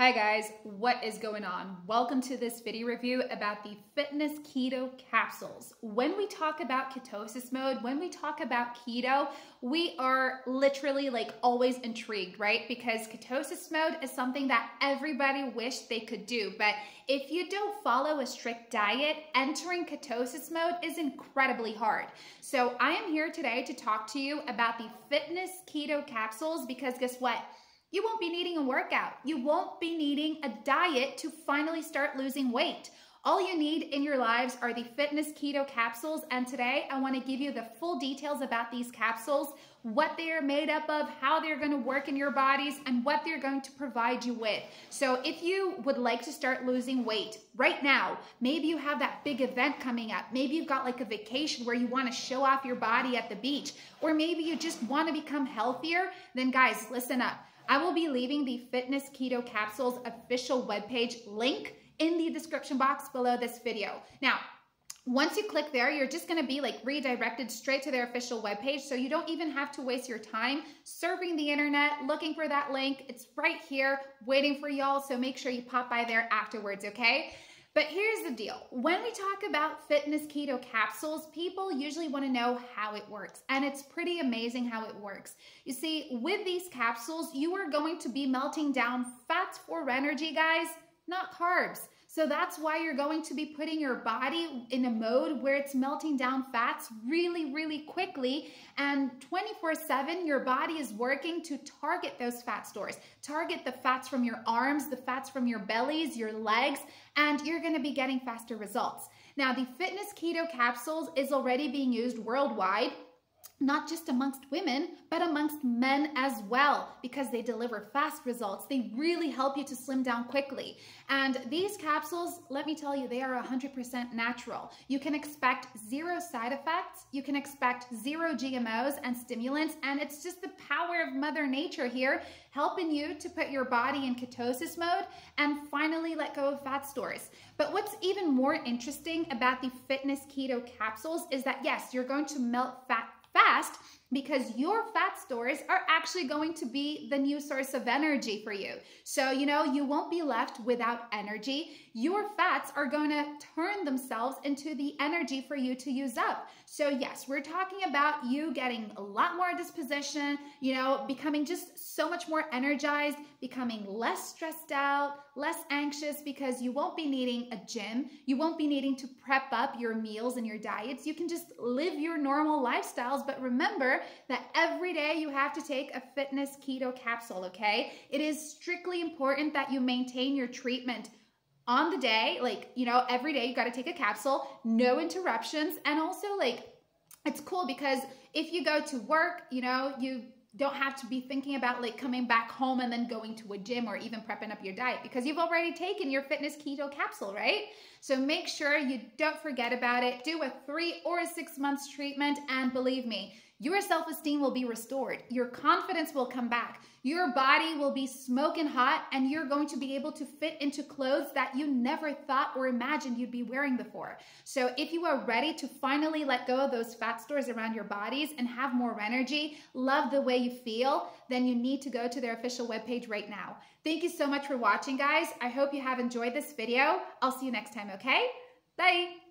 Hi guys, what is going on? Welcome to this video review about the fitness keto capsules. When we talk about ketosis mode, when we talk about keto, we are literally like always intrigued, right? Because ketosis mode is something that everybody wish they could do. But if you don't follow a strict diet, entering ketosis mode is incredibly hard. So I am here today to talk to you about the fitness keto capsules because guess what? You won't be needing a workout. You won't be needing a diet to finally start losing weight. All you need in your lives are the fitness keto capsules. And today I want to give you the full details about these capsules, what they are made up of, how they're going to work in your bodies, and what they're going to provide you with. So if you would like to start losing weight right now, maybe you have that big event coming up. Maybe you've got like a vacation where you want to show off your body at the beach, or maybe you just want to become healthier, then guys, listen up. I will be leaving the Fitness Keto Capsules official webpage link in the description box below this video. Now, once you click there, you're just gonna be like redirected straight to their official webpage. So you don't even have to waste your time surfing the internet, looking for that link. It's right here waiting for y'all. So make sure you pop by there afterwards, okay? But here's the deal. When we talk about fitness keto capsules, people usually want to know how it works. And it's pretty amazing how it works. You see, with these capsules, you are going to be melting down fats for energy, guys, not carbs. So that's why you're going to be putting your body in a mode where it's melting down fats really, really quickly. And 24 7, your body is working to target those fat stores. Target the fats from your arms, the fats from your bellies, your legs, and you're gonna be getting faster results. Now, the Fitness Keto Capsules is already being used worldwide not just amongst women, but amongst men as well, because they deliver fast results. They really help you to slim down quickly. And these capsules, let me tell you, they are 100% natural. You can expect zero side effects, you can expect zero GMOs and stimulants, and it's just the power of Mother Nature here helping you to put your body in ketosis mode and finally let go of fat stores. But what's even more interesting about the fitness keto capsules is that yes, you're going to melt fat fast because your fat stores are actually going to be the new source of energy for you. So, you know, you won't be left without energy. Your fats are going to turn themselves into the energy for you to use up. So, yes, we're talking about you getting a lot more disposition, you know, becoming just so much more energized, becoming less stressed out, less anxious because you won't be needing a gym. You won't be needing to prep up your meals and your diets. You can just live your normal lifestyles, but remember, that every day you have to take a fitness keto capsule, okay? It is strictly important that you maintain your treatment on the day, like, you know, every day you got to take a capsule, no interruptions, and also like it's cool because if you go to work, you know, you don't have to be thinking about like coming back home and then going to a gym or even prepping up your diet because you've already taken your fitness keto capsule, right? So make sure you don't forget about it. Do a three or a six months treatment and believe me, your self esteem will be restored. Your confidence will come back. Your body will be smoking hot, and you're going to be able to fit into clothes that you never thought or imagined you'd be wearing before. So, if you are ready to finally let go of those fat stores around your bodies and have more energy, love the way you feel, then you need to go to their official webpage right now. Thank you so much for watching, guys. I hope you have enjoyed this video. I'll see you next time, okay? Bye.